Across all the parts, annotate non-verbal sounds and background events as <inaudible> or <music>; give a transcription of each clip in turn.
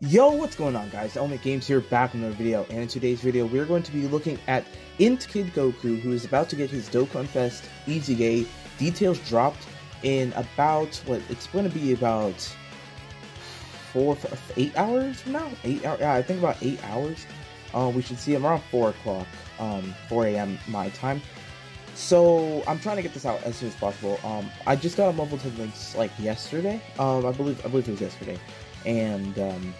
Yo, what's going on guys? Element Gacha here, back with another video, and in today's video we're going to be looking at Int Kid Goku, who is about to get his Dokkan Fest EZA details dropped in about, what, it's going to be about four, eight hours from now? Eight hours, yeah, I think about eight hours. Uh, we should see him around 4 o'clock, um, 4 a.m. my time. So, I'm trying to get this out as soon as possible. Um, I just got a mobile to links, like, yesterday. Um, I believe, I believe it was yesterday. And, um,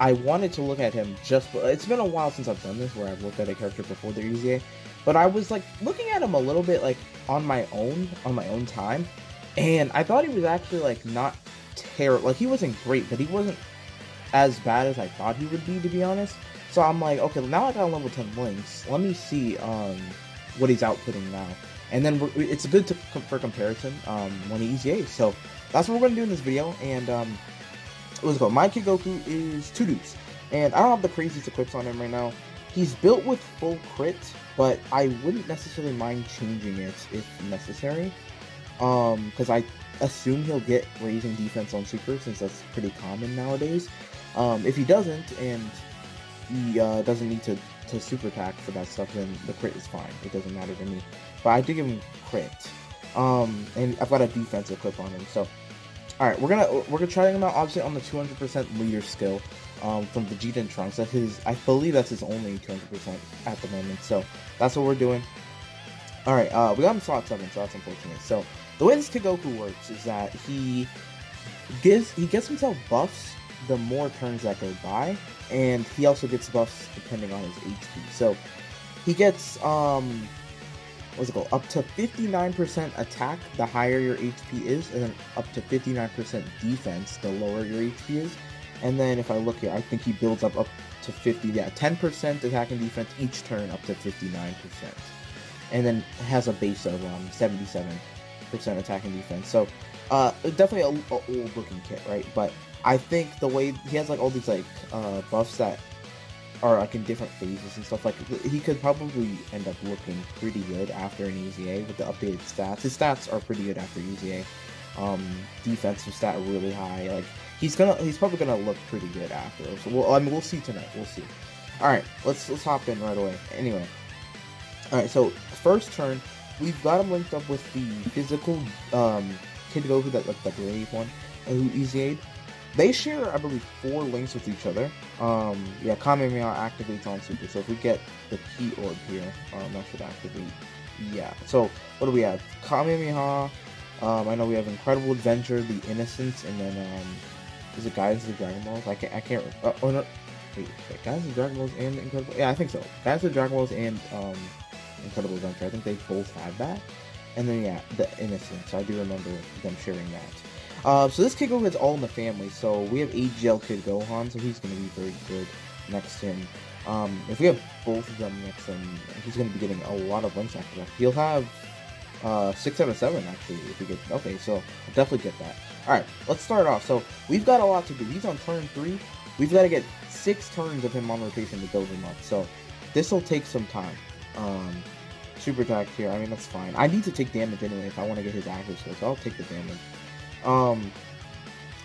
I wanted to look at him just. It's been a while since I've done this, where I've looked at a character before their EZA, but I was like looking at him a little bit like on my own, on my own time, and I thought he was actually like not terrible. Like he wasn't great, but he wasn't as bad as I thought he would be, to be honest. So I'm like, okay, now I got a level 10 links. Let me see um, what he's outputting now. And then it's a good to, for comparison um, when he EZA. So that's what we're going to do in this video. And um, what's it called? My Kid Goku is two dupes, and I don't have the craziest equips on him right now. He's built with full crit, but I wouldn't necessarily mind changing it if necessary. Um, because I assume he'll get raising defense on super since that's pretty common nowadays. Um, if he doesn't and he uh, doesn't need to, to super attack for that stuff, then the crit is fine. It doesn't matter to me. But I do give him crit. Um, and I've got a defensive clip on him, so all right, we're gonna we're gonna try him out obviously on the 200% leader skill um, from Vegeta and Trunks. That's his, I believe that's his only 200% at the moment. So that's what we're doing. All right, uh, we got him slot seven, so that's unfortunate. So the way this Kid Goku works is that he gives he gets himself buffs the more turns that go by, and he also gets buffs depending on his HP. So he gets um what's it called? Up to 59% attack, the higher your HP is, and then up to 59% defense, the lower your HP is. And then if I look here, I think he builds up up to 50, yeah, 10% attack and defense each turn up to 59%. And then has a base of um, 77% attack and defense. So uh, definitely a, a old looking kit, right? But I think the way he has like all these like uh, buffs that are like in different phases and stuff. Like he could probably end up looking pretty good after an EZA with the updated stats. His stats are pretty good after EZA. Um, defensive stat really high. Like he's gonna, he's probably gonna look pretty good after. So we'll, I mean, we'll see tonight. We'll see. All right, let's let's hop in right away. Anyway, all right. So first turn, we've got him linked up with the physical um, Kid Goku that like the brave one, who EZA'd. They share, I believe, four links with each other. Um, yeah, Kamehameha activates on Super. So if we get the key orb here, um, that should activate. Yeah. So what do we have? Kamehameha. Um, I know we have Incredible Adventure, The Innocents, and then um, is it Guidance of the Dragon Balls? I can't. I can't. Uh, oh no. Wait, wait, Guidance of the Dragon Balls and Incredible. Yeah, I think so. Guidance of the Dragon Balls and um, Incredible Adventure. I think they both have that. And then yeah, The Innocents. I do remember them sharing that. Uh, so this Kid Goku is all in the family. So we have AGL Kid Gohan, so he's going to be very good next to him. Um, if we have both of them next to him, he's going to be getting a lot of links after that. He'll have uh, 6 out of 7, actually, if we get... Okay, so definitely get that. Alright, let's start off. So, we've got a lot to do. He's on turn 3. We've got to get 6 turns of him on rotation to build him up. So, this will take some time. Um, super attack here, I mean, that's fine. I need to take damage anyway if I want to get his accuracy, so I'll take the damage. Um,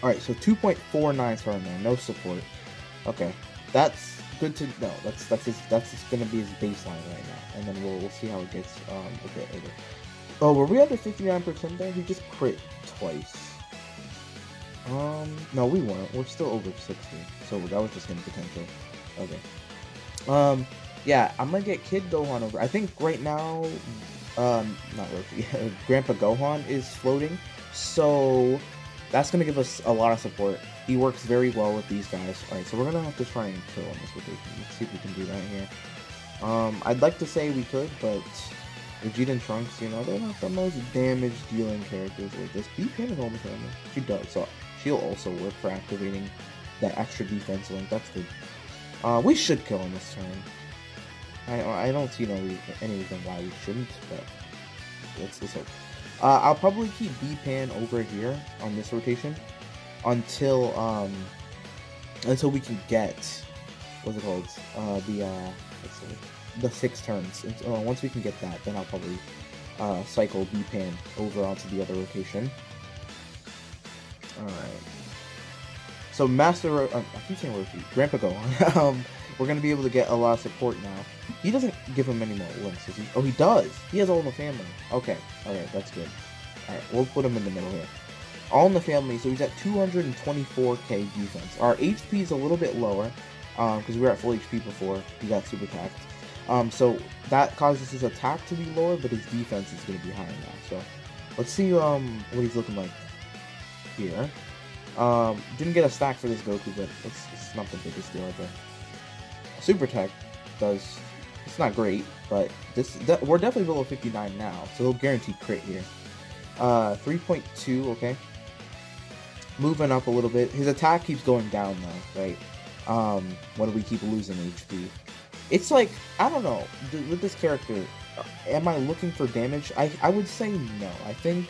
alright, so 2.49 star man, no support. Okay, that's good to know. That's that's his, that's just gonna be his baseline right now, and then we'll we'll see how it gets um a bit later. Oh, were we under 59% there? He just crit twice. Um, no, we weren't. We're still over 60. So that was just gonna potential. Okay. Um, yeah, I'm gonna get Kid Gohan over. I think right now, um, not Roshi, <laughs> Grandpa Gohan is floating. So that's going to give us a lot of support. He works very well with these guys. Alright, so we're going to have to try and kill him. Let's see if we can do that here. Um, I'd like to say we could, but Vegeta and Trunks, you know, they're not the most damage-dealing characters like this. B-Pan is almost damage. She does, so she'll also work for activating that extra defense link. That's good. Uh, we should kill him this turn. I, I don't see no reason, any reason why we shouldn't, but let's, let's hope. Uh, I'll probably keep B-Pan over here on this rotation until um until we can get what's it called uh the uh the six turns. Uh, once we can get that, then I'll probably uh, cycle B-Pan over onto the other rotation. Alright. so Master, uh, I keep saying Roshi, Grandpa Gohan. <laughs> um, we're gonna be able to get a lot of support now. He doesn't give him any more links, he? Oh, he does. He has all in the family. Okay, okay, that's good. All right, we'll put him in the middle here. All in the family, so he's at 224k defense. Our HP is a little bit lower because um, we were at full HP before he got super attacked. Um, so that causes his attack to be lower, but his defense is going to be higher now. So let's see um, what he's looking like here. Um, didn't get a stack for this Goku, but it's, it's not the biggest deal ever. Super Tech does. It's not great, but this we're definitely below 59 now, so he'll guarantee crit here. Uh, 3.2, okay. Moving up a little bit. His attack keeps going down though, right? Um, when we keep losing HP. It's like I don't know with this character. Uh, am I looking for damage? I I would say no. I think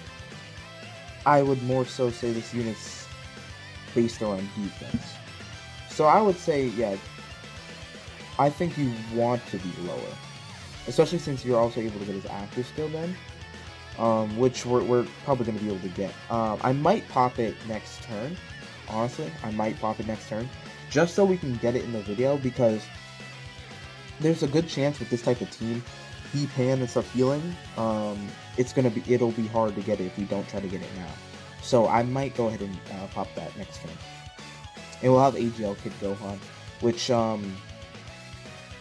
I would more so say this unit's based around defense. So I would say yeah, I think you want to be lower, especially since you're also able to get his active skill then, um, which we're, we're probably going to be able to get. Um, I might pop it next turn, honestly. I might pop it next turn, just so we can get it in the video because there's a good chance with this type of team, B-Pan and stuff healing, um, it's gonna be it'll be hard to get it if we don't try to get it now. So I might go ahead and uh, pop that next turn. And we'll have AGL Kid Gohan, which um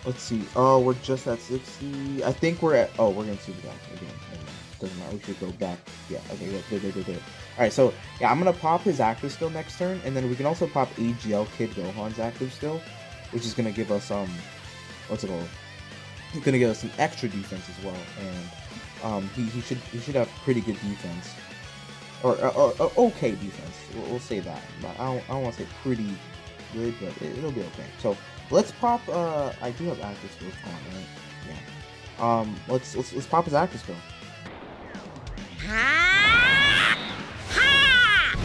Let's see. Oh, we're just at 60. I think we're at. Oh, we're gonna see the again. Doesn't matter. We should go back. Yeah. Okay. Good. Good. Good. Good. All right. So yeah, I'm gonna pop his active skill next turn, and then we can also pop AGL Kid Gohan's active skill, which is gonna give us um, what's it called? He's gonna give us some extra defense as well, and um, he, he should he should have pretty good defense, or, or, or okay defense. We'll, we'll, say that. But I don't I don't want to say pretty good, but it, it'll be okay. So Let's pop. Uh, I do have active skills. Come on, right? Yeah. Um, let's let's let's pop his active skill. Ha! Ha!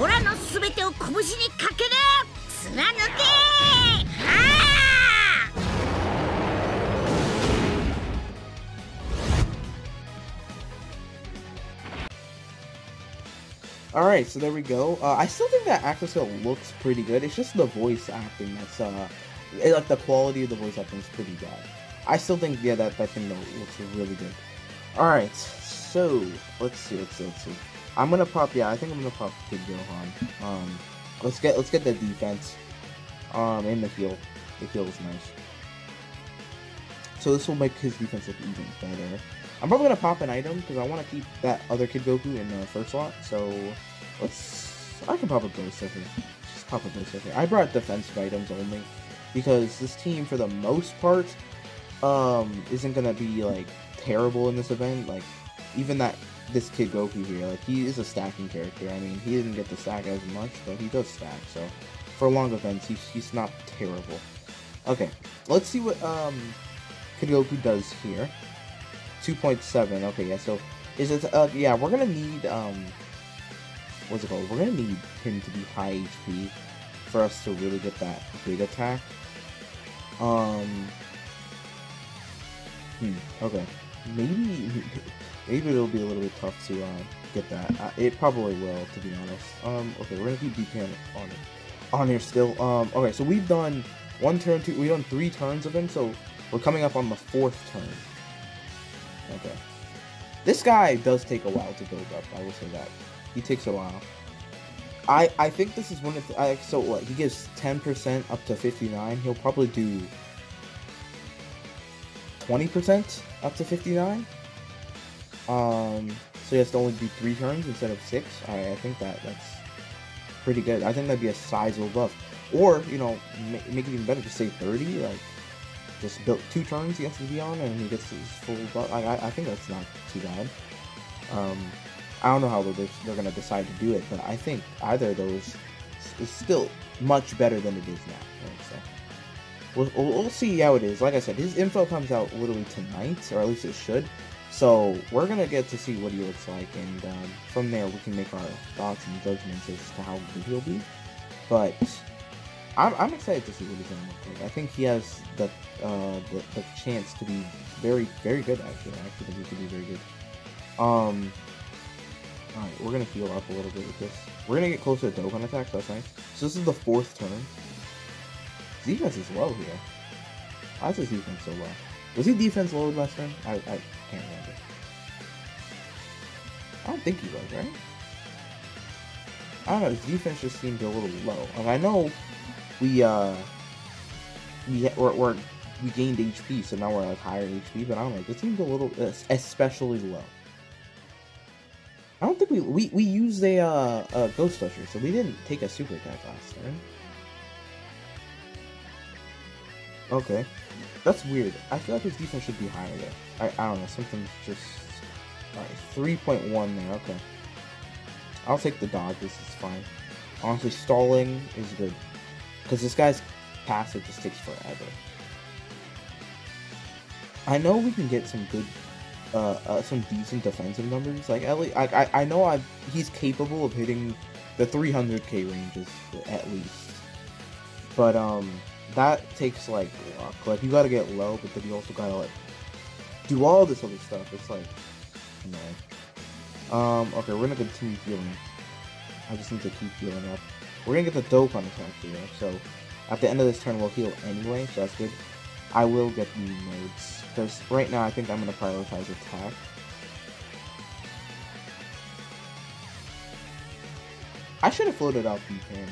Ora no subete o oh, kobushi ni kakere! Tsunanuke! Alright, so there we go. Uh, I still think that active skill looks pretty good. It's just the voice acting that's, uh, it, like the quality of the voice acting is pretty bad. I still think, yeah, that, that thing though looks really good. Alright, so, let's see, let's see, let's see. I'm gonna pop, yeah, I think I'm gonna pop Kid Gohan. Um, let's get, let's get the defense, um, in the heal. The heal is nice. So this will make his defense look even better. I'm probably gonna pop an item because I want to keep that other Kid Goku in the first slot. So let's. I can pop a Berserker. Just pop a Berserker. I brought defensive items only because this team, for the most part, um, isn't gonna be like terrible in this event. Like even that this Kid Goku here, like he is a stacking character. I mean, he didn't get the stack as much, but he does stack. So for long events, he's he's not terrible. Okay, let's see what um Kid Goku does here. 2.7. Okay, yeah. So is it? Uh, yeah, we're gonna need um, what's it called? We're gonna need him to be high HP for us to really get that big attack. Um. Hmm. Okay. Maybe <laughs> maybe it'll be a little bit tough to uh, get that. Uh, it probably will, to be honest. Um. Okay, we're gonna keep B-Pan on it on here still. Um. Okay, so we've done one turn, two. We've done three turns of him, so we're coming up on the fourth turn. Okay. This guy does take a while to build up, I will say that. He takes a while. I I think this is one of the, I, so what, he gives 10% up to 59, he'll probably do 20% up to 59. Um, so he has to only do three turns instead of six. I, I think that that's pretty good. I think that'd be a sizable buff. Or, you know, make, make it even better, just say 30, like, just built two turns he has to be on, and he gets his full buff. I, I think that's not too bad. Um, I don't know how they're, they're going to decide to do it, but I think either of those is still much better than it is now. Right? So we'll, we'll, see how it is. Like I said, his info comes out literally tonight, or at least it should. So we're gonna get to see what he looks like, and um, from there we can make our thoughts and judgments as to how good he'll be. But I'm, I'm excited to see what he's gonna look like. I think he has the, uh, the the chance to be very very good. Actually, I actually think he could be very good. Um, Alright, we're gonna heal up a little bit with this. We're gonna get closer to Dokkan attacks, that's nice. So this is the fourth turn. Defense is low here. Why is his defense so low? Was he defense low last turn? I, I can't remember. I don't think he was, right? I don't know, his defense just seemed a little low. Like, I know we, uh, we, we're, we gained HP, so now we're like higher HP, but I don't know, it seems a little, especially low. I don't think we we we used a uh, a ghost usher, so we didn't take a super attack last turn. Okay, that's weird. I feel like his defense should be higher there. I I don't know. Something's just alright. Three point one there. Okay, I'll take the dodge. This is fine. Honestly, stalling is good because this guy's passive just takes forever. I know we can get some good uh, uh, some decent defensive numbers. Like at least, I, I, I know I he's capable of hitting the 300k ranges at least, but um that takes like luck. Like you gotta get low, but then you also gotta like do all this other stuff. It's like man. Um, okay, we're gonna continue healing. I just need to keep healing up. We're gonna get the Dokkan attack here, so at the end of this turn we'll heal anyway, so that's good. I will get the modes. Because right now I think I'm to prioritize attack. I should have floated out B-Pan.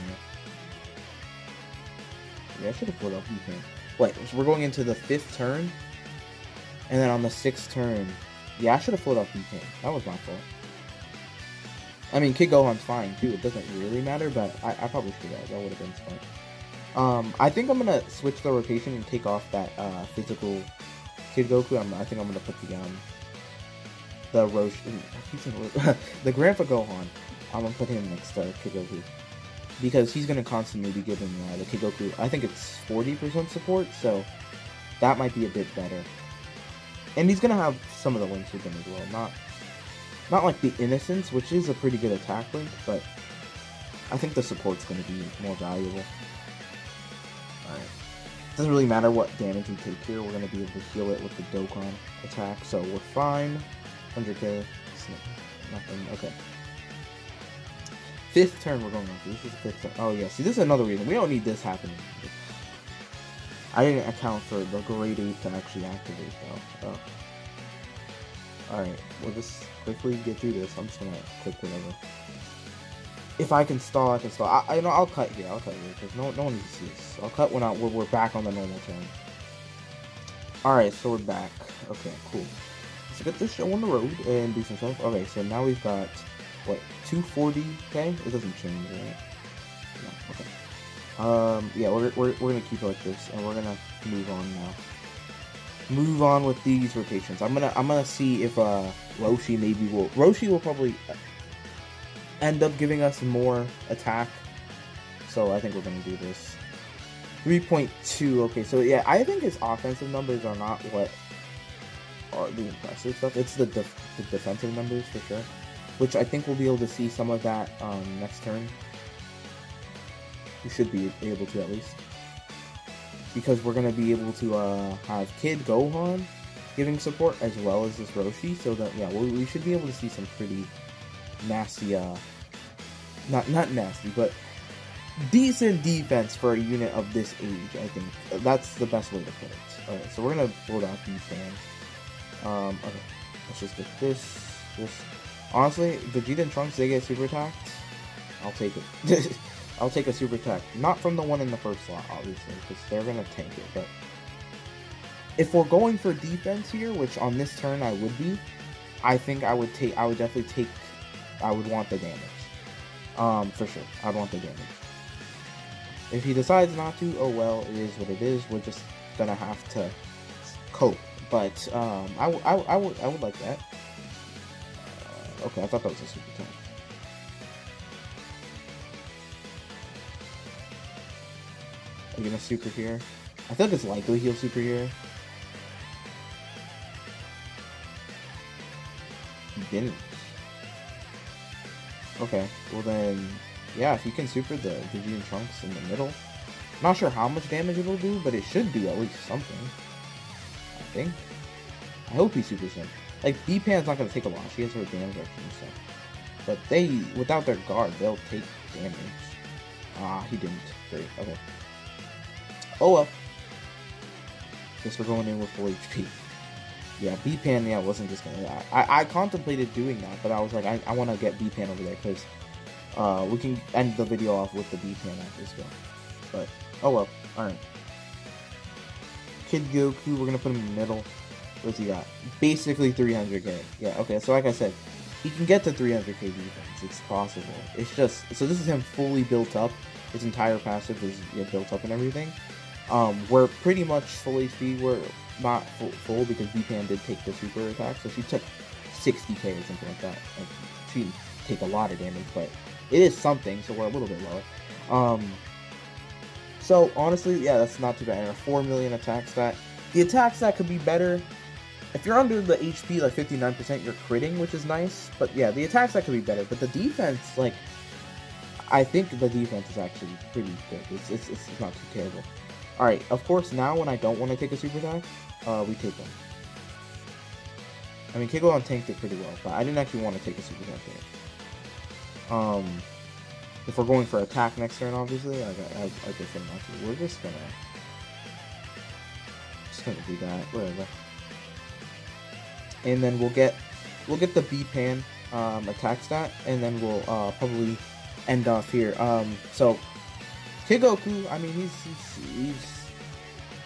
Yeah, I should have floated out B-Pan. Wait, so we're going into the fifth turn? And then on the sixth turn... Yeah, I should have floated out B-Pan. That was my fault. I mean, Kid Gohan's fine too. It doesn't really matter, but I, I probably should have. That would have been smart. Um, I think I'm gonna switch the rotation and take off that uh, physical Kid Goku. I'm, i think I'm gonna put the um the Rosh <laughs> <laughs> the Grandpa Gohan. I'm gonna put him next to Kid Goku because he's gonna constantly be giving uh, the Kid Goku. I think it's 40% support, so that might be a bit better. And he's gonna have some of the links with him as well. Not not like the Innocents, which is a pretty good attack link, but I think the support's gonna be more valuable. Alright. Doesn't really matter what damage we take here, we're going to be able to heal it with the Dokkan attack, so we're fine. 100k, nothing, okay. Fifth turn we're going on. This is fifth turn. Oh yeah, see this is another reason. We don't need this happening. I didn't account for the grade 8 to actually activate though. Oh. Alright, we'll just quickly get through this. I'm just gonna click whatever if I can stall, I can stall. I, I you know I'll cut here. I'll cut here because no no one needs to see this. I'll cut when I, we're, we're back on the normal turn. All right, so we're back. Okay, cool. Let's get this show on the road and do some stuff. Okay, so now we've got what 240k. It doesn't change, right? No. Okay. Um. Yeah, we're we're we're gonna keep it like this, and we're gonna move on now. Move on with these rotations. I'm gonna I'm gonna see if uh Roshi maybe will Roshi will probably end up giving us more attack. So I think we're to do this. 3.2, okay, so yeah, I think his offensive numbers are not what are the impressive stuff. It's the, def the defensive numbers for sure, which I think we'll be able to see some of that um, next turn. We should be able to at least. Because we're going to be able to uh, have Kid Gohan giving support as well as this Roshi, so that, yeah, we, we should be able to see some pretty nasty uh, not not nasty, but decent defense for a unit of this age. I think that's the best way to put it. All right, so we're gonna build out these fans. Um, okay, let's just get this. This honestly, Vegeta and Trunks they get super attacked. I'll take it. <laughs> I'll take a super attack, not from the one in the first slot, obviously, because they're gonna tank it. But if we're going for defense here, which on this turn I would be, I think I would take. I would definitely take. I would want the damage. Um, for sure. I'd want the damage. If he decides not to, oh well, it is what it is. We're just gonna have to cope. But um, I, I, I would I would like that. Uh, okay, I thought that was a super attack. Are you gonna super here? I think it's likely he'll super here. He didn't. Okay, well then, yeah, if you can super the Vegeta Trunks in the middle, not sure how much damage it'll do, but it should do at least something. I think. I hope he supers him. Like, B-Pan's not gonna take a lot. She has her damage action, so. but they without their guard they'll take damage. Ah, he didn't. Great. Okay. Oh well. Guess we're going in with full HP. Yeah, B-Pan, yeah, I wasn't just gonna... I, I contemplated doing that, but I was like, I, I want to get B-Pan over there, because uh, we can end the video off with the B-Pan after this go. But, oh well, alright. Kid Goku, we're gonna put him in the middle. What's he got? Basically 300k. Yeah, okay, so like I said, he can get to 300k defense. It's possible. It's just, so this is him fully built up. His entire passive is yeah, built up and everything. Um, we're pretty much full HP. We're not full, full because B-Pan did take the super attack, so she took 60k or something like that. And she didn't take a lot of damage, but it is something, so we're a little bit lower. Um, so honestly, yeah, that's not too bad. And a 4 million attack stat. The attack stat could be better. If you're under the HP, like 59%, you're critting, which is nice. But yeah, the attack stat could be better. But the defense, like, I think the defense is actually pretty good. It's, it's, it's not too terrible. Alright, of course, now when I don't want to take a super attack, uh, we take them. I mean, Kid Gohan tanked it pretty well, but I didn't actually want to take a super attack there. Um, if we're going for attack next turn, obviously, I, I, I prefer not. We're just gonna, just gonna do that, whatever. And then we'll get, we'll get the B-Pan um, attack stat, and then we'll uh, probably end off here. Um, so Kid Goku, I mean, he's, he's, he's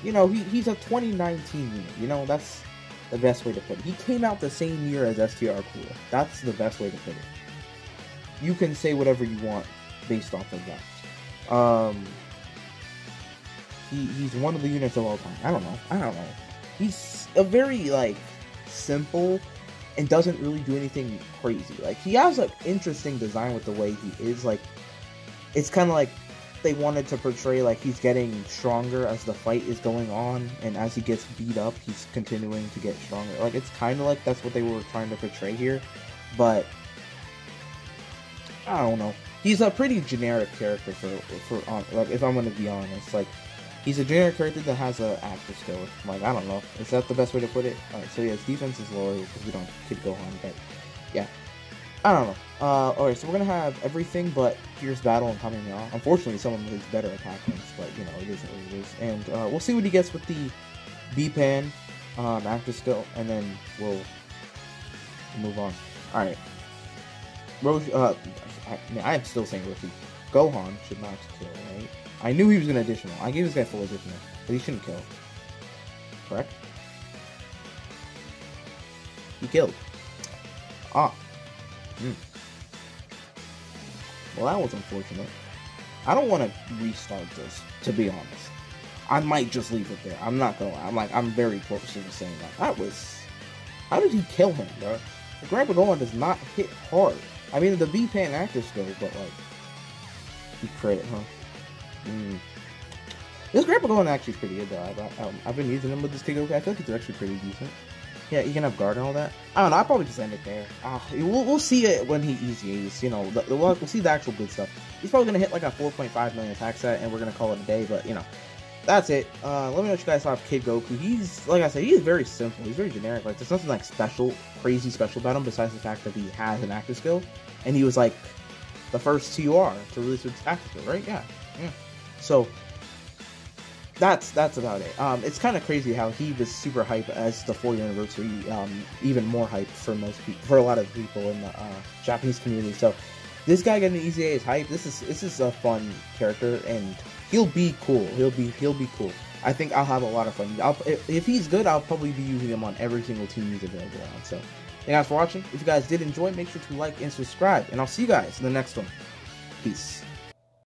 you know, he, he's a 2019 unit. You know, that's the best way to put it. He came out the same year as STR Cooler. That's the best way to put it. You can say whatever you want based off of that. Um, he, he's one of the units of all time. I don't know. I don't know. He's a very, like, simple and doesn't really do anything crazy. Like, he has, an interesting design with the way he is. Like, it's kind of like they wanted to portray like he's getting stronger as the fight is going on, and as he gets beat up, he's continuing to get stronger. Like it's kind of like that's what they were trying to portray here, but I don't know. He's a pretty generic character for for like if I'm gonna be honest, like he's a generic character that has an active skill. Like I don't know, is that the best way to put it? Alright, so yeah, his defense is lower because we don't Kid Gohan, but yeah, I don't know. Uh, alright, so we're gonna have everything but Fierce Battle and Kamehameha. Unfortunately, some of his better attack links, but you know, it is what it is. And uh, we'll see what he gets with the B-Pan um, active skill, and then we'll move on. Alright. Roshi, uh, I, mean, I am still saying Roshi. Gohan should not kill, right? I knew he was gonna additional. I gave this guy full additional, but he shouldn't kill. Correct? He killed. Ah. Hmm. Well, that was unfortunate. I don't want to restart this, to be honest. I might just leave it there. I'm not gonna lie. I'm like, I'm very close to saying that. That was... How did he kill him, bro? The Grandpa Gohan does not hit hard. I mean, the B-Pan active skill, but like... He crit, huh? Mm. This Grandpa Gohan actually pretty good, though. I've, um, I've been using him with this Kid Goku. I feel like it's actually pretty decent. Yeah, you can have guard and all that. I don't know. I'll probably just end it there. Uh, we'll, we'll see it when he EZAs. You know, the, we'll, we'll see the actual good stuff. He's probably gonna hit like a 4.5 million attack set, and we're gonna call it a day. But you know, that's it. Uh, let me know what you guys thought of Kid Goku. He's like I said, he's very simple. He's very generic. Like there's nothing like special, crazy special about him besides the fact that he has an active skill, and he was like the first TUR to release his active skill, right? Yeah, yeah. So that's that's about it. Um, it's kind of crazy how he was super hype as the 4th anniversary, um, even more hype for most people, for a lot of people in the uh, Japanese community. So this guy getting an EZA is hype. This is this is a fun character, and he'll be cool. He'll be he'll be cool. I think I'll have a lot of fun. I'll, if he's good, I'll probably be using him on every single team he's available on. So, thank you guys for watching. If you guys did enjoy, make sure to like and subscribe, and I'll see you guys in the next one. Peace.